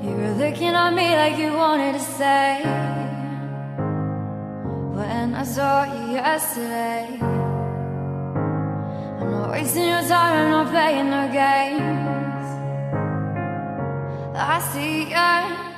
You were looking at me like you wanted to say When I saw you yesterday I'm not wasting your time, I'm not playing no games. I see you.